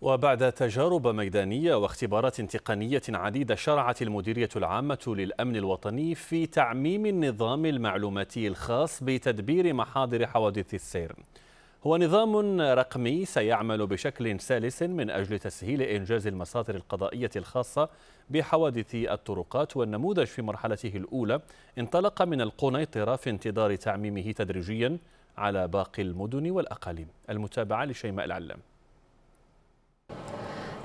وبعد تجارب ميدانية واختبارات تقنية عديدة شرعت المديرية العامة للأمن الوطني في تعميم النظام المعلوماتي الخاص بتدبير محاضر حوادث السير. هو نظام رقمي سيعمل بشكل سلس من أجل تسهيل إنجاز المصادر القضائية الخاصة بحوادث الطرقات والنموذج في مرحلته الأولى انطلق من القنيطرة في انتظار تعميمه تدريجيا على باقي المدن والأقاليم. المتابعة لشيماء العلام.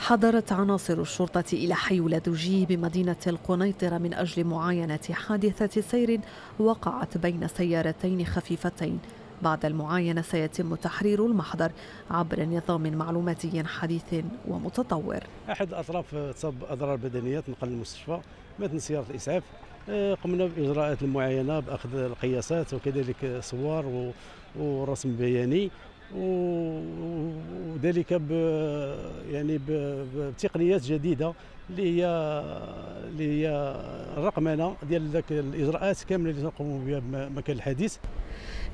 حضرت عناصر الشرطة إلى حي ولادوجي بمدينة القنيطرة من أجل معاينة حادثة سير وقعت بين سيارتين خفيفتين. بعد المعاينة سيتم تحرير المحضر عبر نظام معلوماتي حديث ومتطور. أحد الأطراف تصاب أضرار بدنية نقل للمستشفى متن سيارة الإسعاف آه، قمنا بإجراءات المعاينة بأخذ القياسات وكذلك صور ورسم بياني. وذلك ب يعني بتقنيات جديدة اللي هي اللي هي الرقمنة ديال ذاك الإجراءات كاملة اللي تنقوموا بها بمكان الحديث.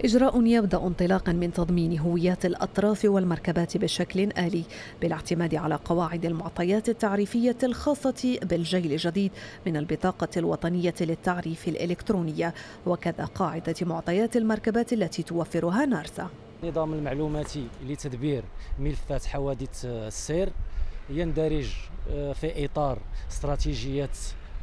إجراء يبدأ انطلاقا من تضمين هويات الأطراف والمركبات بشكل آلي بالاعتماد على قواعد المعطيات التعريفية الخاصة بالجيل الجديد من البطاقة الوطنية للتعريف الإلكترونية وكذا قاعدة معطيات المركبات التي توفرها نارسا. النظام المعلوماتي لتدبير ملفات حوادث السير. يندرج آه، في إطار استراتيجية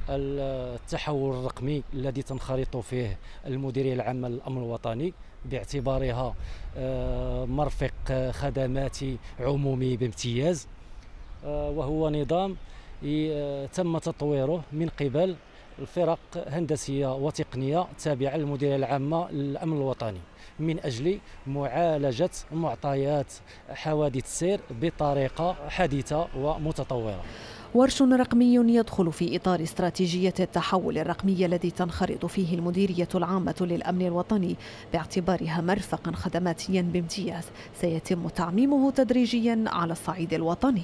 التحول الرقمي الذي تنخرط فيه المديريه العامه للأمن الوطني باعتبارها آه، مرفق خدماتي عمومي بامتياز. آه، وهو نظام تم تطويره من قبل الفرق هندسية وتقنية تابعة للمديرية العامة للأمن الوطني من أجل معالجة معطيات حوادث السير بطريقة حديثه ومتطورة. ورش رقمي يدخل في إطار استراتيجية التحول الرقمي الذي تنخرط فيه المديرية العامة للأمن الوطني باعتبارها مرفقا خدماتيا بامتياز. سيتم تعميمه تدريجيا على الصعيد الوطني.